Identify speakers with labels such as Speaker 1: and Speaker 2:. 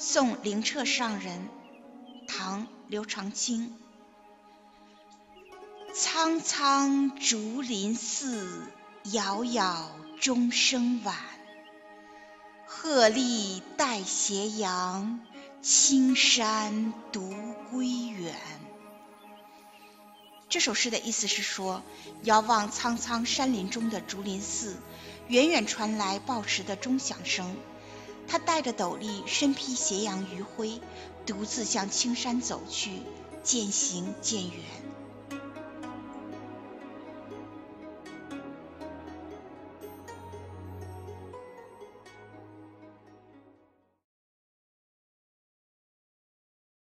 Speaker 1: 送灵澈上人，唐·刘长卿。苍苍竹林寺，杳杳钟声晚。鹤唳带斜阳，青山独归远。这首诗的意思是说，遥望苍苍山林中的竹林寺，远远传来报时的钟响声。他戴着斗笠，身披斜阳余晖，独自向青山走去，渐行渐远。